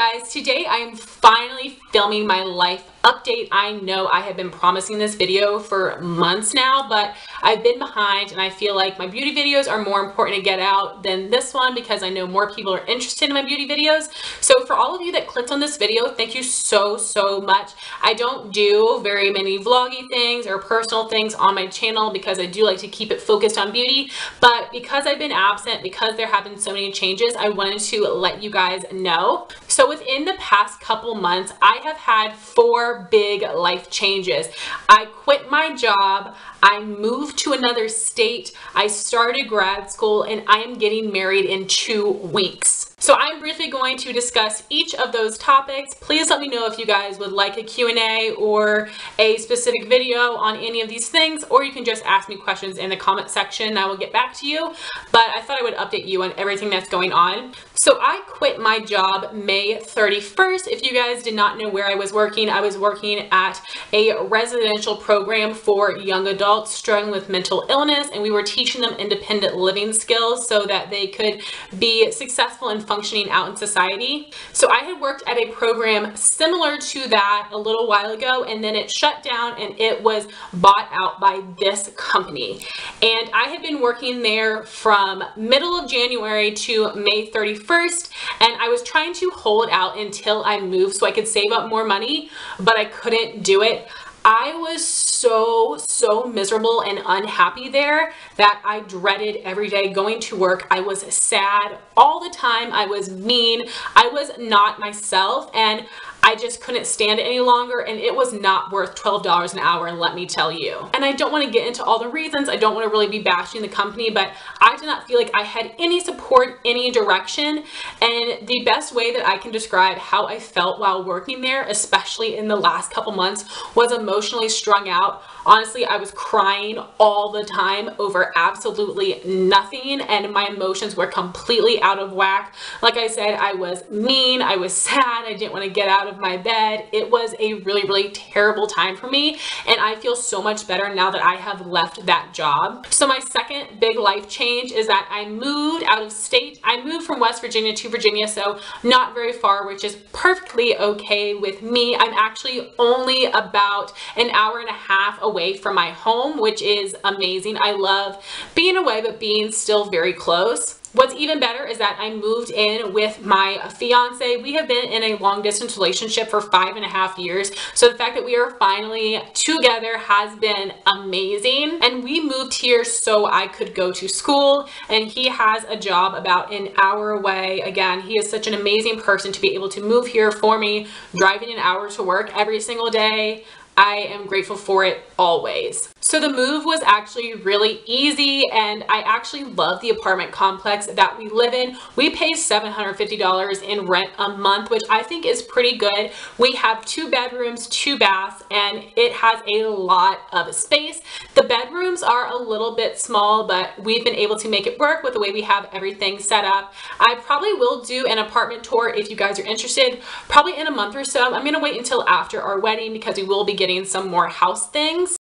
guys, today I am finally filming my life update. I know I have been promising this video for months now, but I've been behind and I feel like my beauty videos are more important to get out than this one because I know more people are interested in my beauty videos. So for all of you that clicked on this video, thank you so, so much. I don't do very many vloggy things or personal things on my channel because I do like to keep it focused on beauty, but because I've been absent, because there have been so many changes, I wanted to let you guys know. So within the past couple months, I have had four big life changes. I quit my job, I moved to another state, I started grad school, and I am getting married in two weeks. So I'm briefly going to discuss each of those topics. Please let me know if you guys would like a Q&A or a specific video on any of these things, or you can just ask me questions in the comment section. I will get back to you, but I thought I would update you on everything that's going on. So I quit my job May 31st. If you guys did not know where I was working, I was working at a residential program for young adults struggling with mental illness, and we were teaching them independent living skills so that they could be successful and functioning out in society. So I had worked at a program similar to that a little while ago, and then it shut down and it was bought out by this company. And I had been working there from middle of January to May 31st and I was trying to hold out until I moved so I could save up more money, but I couldn't do it. I was so, so miserable and unhappy there that I dreaded every day going to work. I was sad all the time. I was mean. I was not myself. And I just couldn't stand it any longer and it was not worth $12 an hour and let me tell you. And I don't want to get into all the reasons. I don't want to really be bashing the company, but I did not feel like I had any support, any direction. And the best way that I can describe how I felt while working there, especially in the last couple months, was emotionally strung out. Honestly, I was crying all the time over absolutely nothing and my emotions were completely out of whack. Like I said, I was mean, I was sad, I didn't want to get out my bed. It was a really, really terrible time for me. And I feel so much better now that I have left that job. So my second big life change is that I moved out of state. I moved from West Virginia to Virginia, so not very far, which is perfectly okay with me. I'm actually only about an hour and a half away from my home, which is amazing. I love being away, but being still very close. What's even better is that I moved in with my fiance. We have been in a long distance relationship for five and a half years. So the fact that we are finally together has been amazing. And we moved here so I could go to school and he has a job about an hour away. Again, he is such an amazing person to be able to move here for me, driving an hour to work every single day. I am grateful for it always. So the move was actually really easy and I actually love the apartment complex that we live in. We pay $750 in rent a month, which I think is pretty good. We have two bedrooms, two baths, and it has a lot of space. The bedrooms are a little bit small, but we've been able to make it work with the way we have everything set up. I probably will do an apartment tour if you guys are interested, probably in a month or so. I'm gonna wait until after our wedding because we will be getting some more house things.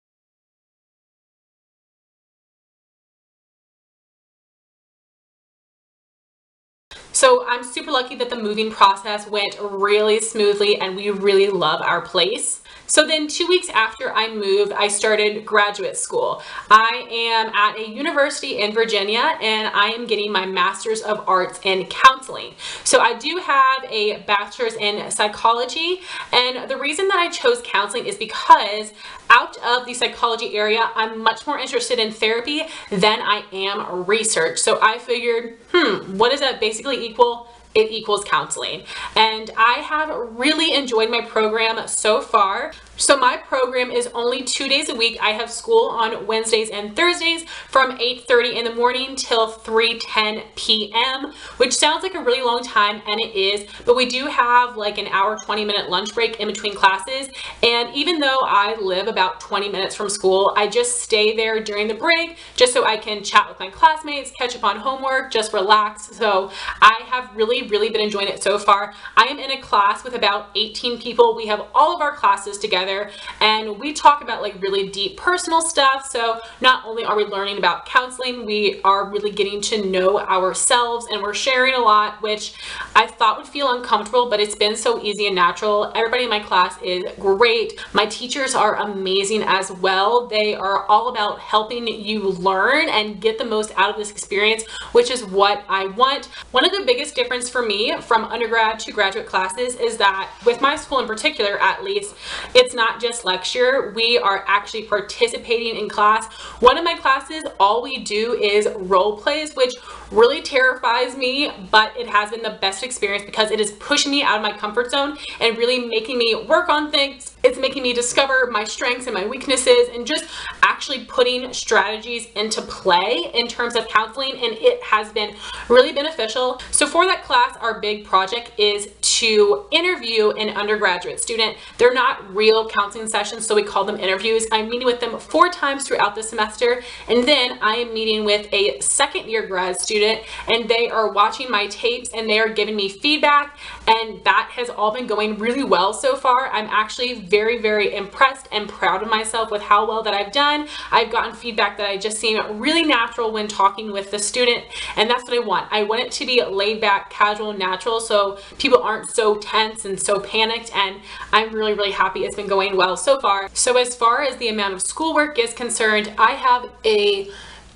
So I'm super lucky that the moving process went really smoothly and we really love our place. So then two weeks after I moved, I started graduate school. I am at a university in Virginia and I am getting my Master's of Arts in Counseling. So I do have a Bachelor's in Psychology and the reason that I chose counseling is because out of the psychology area, I'm much more interested in therapy than I am research. So I figured, hmm, what does that basically equal? it equals counseling. And I have really enjoyed my program so far. So my program is only two days a week. I have school on Wednesdays and Thursdays from 8.30 in the morning till 3.10 p.m., which sounds like a really long time, and it is, but we do have like an hour, 20 minute lunch break in between classes. And even though I live about 20 minutes from school, I just stay there during the break just so I can chat with my classmates, catch up on homework, just relax. So I have really really been enjoying it so far. I am in a class with about 18 people. We have all of our classes together together and we talk about like really deep personal stuff. So not only are we learning about counseling, we are really getting to know ourselves and we're sharing a lot, which I thought would feel uncomfortable, but it's been so easy and natural. Everybody in my class is great. My teachers are amazing as well. They are all about helping you learn and get the most out of this experience, which is what I want. One of the biggest difference for me from undergrad to graduate classes is that with my school in particular, at least, it's not just lecture. We are actually participating in class. One of my classes, all we do is role plays, which really terrifies me, but it has been the best experience because it is pushing me out of my comfort zone and really making me work on things. It's making me discover my strengths and my weaknesses and just actually putting strategies into play in terms of counseling and it has been really beneficial. So for that class, our big project is to interview an undergraduate student. They're not real counseling sessions, so we call them interviews. I'm meeting with them four times throughout the semester, and then I am meeting with a second year grad student, and they are watching my tapes and they are giving me feedback, and that has all been going really well so far. I'm actually very, very impressed and proud of myself with how well that I've done. I've gotten feedback that I just seem really natural when talking with the student, and that's what I want. I want it to be laid back, casual, natural, so people aren't so tense and so panicked, and I'm really, really happy it's been going well so far. So as far as the amount of schoolwork is concerned, I have a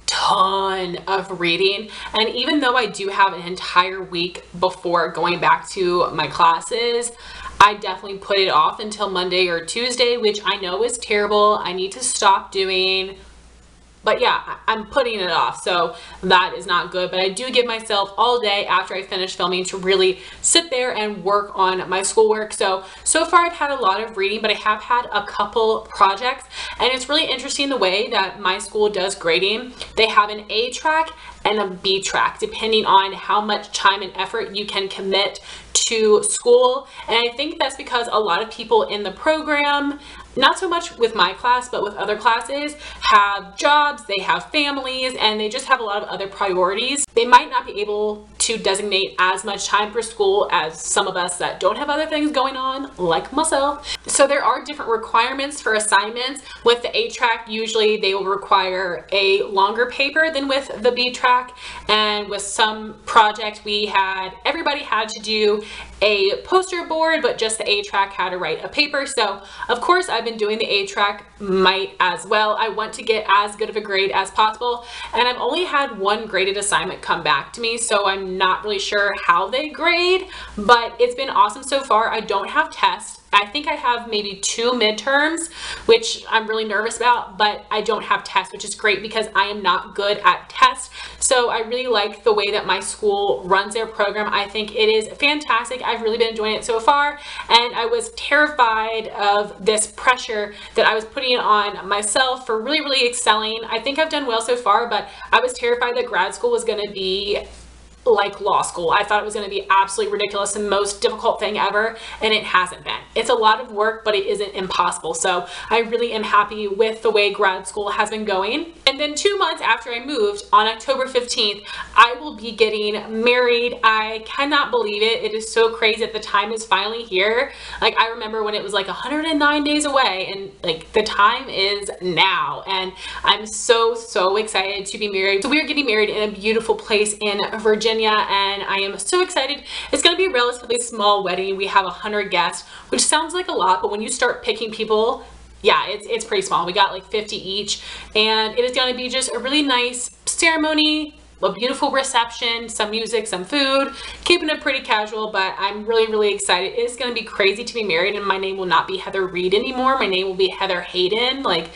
ton of reading. And even though I do have an entire week before going back to my classes I definitely put it off until Monday or Tuesday which I know is terrible. I need to stop doing but yeah, I'm putting it off, so that is not good. But I do give myself all day after I finish filming to really sit there and work on my schoolwork. So, so far I've had a lot of reading, but I have had a couple projects. And it's really interesting the way that my school does grading. They have an A track and a B track, depending on how much time and effort you can commit to school. And I think that's because a lot of people in the program not so much with my class, but with other classes, have jobs, they have families, and they just have a lot of other priorities. They might not be able to designate as much time for school as some of us that don't have other things going on, like myself. So there are different requirements for assignments. With the A track, usually they will require a longer paper than with the B track. And with some project we had, everybody had to do a poster board, but just the A track how to write a paper. So of course I've been doing the A track might as well. I want to get as good of a grade as possible. And I've only had one graded assignment come back to me. So I'm not really sure how they grade, but it's been awesome so far. I don't have tests. I think I have maybe two midterms, which I'm really nervous about, but I don't have tests, which is great because I am not good at tests. So I really like the way that my school runs their program. I think it is fantastic. I've really been enjoying it so far. And I was terrified of this pressure that I was putting on myself for really, really excelling. I think I've done well so far, but I was terrified that grad school was going to be like law school. I thought it was going to be absolutely ridiculous and most difficult thing ever, and it hasn't been. It's a lot of work, but it isn't impossible. So I really am happy with the way grad school has been going. And then two months after I moved, on October 15th, I will be getting married. I cannot believe it. It is so crazy that the time is finally here. Like I remember when it was like 109 days away and like the time is now. And I'm so, so excited to be married. So we are getting married in a beautiful place in Virginia Virginia and I am so excited. It's going to be a relatively small wedding. We have 100 guests, which sounds like a lot, but when you start picking people, yeah, it's, it's pretty small. We got like 50 each and it is going to be just a really nice ceremony, a beautiful reception, some music, some food, keeping it pretty casual, but I'm really, really excited. It's going to be crazy to be married and my name will not be Heather Reed anymore. My name will be Heather Hayden. Like,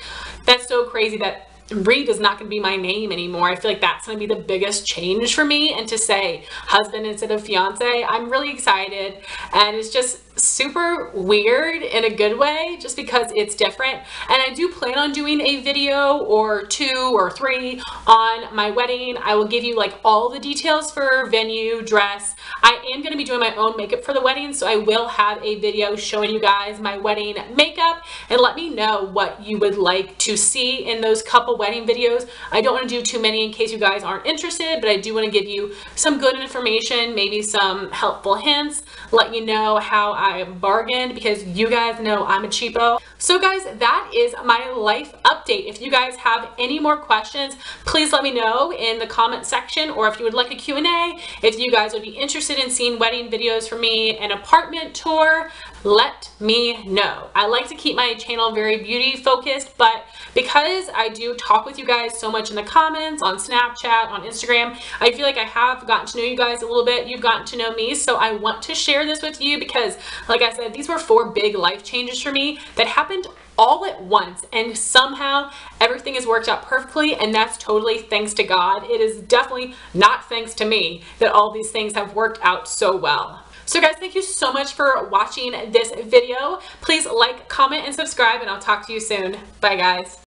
that's so crazy that Reed is not going to be my name anymore. I feel like that's going to be the biggest change for me. And to say husband instead of fiance, I'm really excited. And it's just super weird in a good way just because it's different. And I do plan on doing a video or two or three on my wedding. I will give you like all the details for venue dress. I am going to be doing my own makeup for the wedding so I will have a video showing you guys my wedding makeup. And let me know what you would like to see in those couple wedding videos. I don't want to do too many in case you guys aren't interested but I do want to give you some good information maybe some helpful hints let you know how I I bargained because you guys know I'm a cheapo. So guys, that is my life update. If you guys have any more questions, please let me know in the comment section or if you would like a Q&A, if you guys would be interested in seeing wedding videos from me, an apartment tour, let me know. I like to keep my channel very beauty focused, but because I do talk with you guys so much in the comments, on Snapchat, on Instagram, I feel like I have gotten to know you guys a little bit. You've gotten to know me, so I want to share this with you because, like I said, these were four big life changes for me that happened all at once and somehow everything has worked out perfectly and that's totally thanks to God. It is definitely not thanks to me that all these things have worked out so well. So guys, thank you so much for watching this video. Please like, comment, and subscribe, and I'll talk to you soon. Bye guys.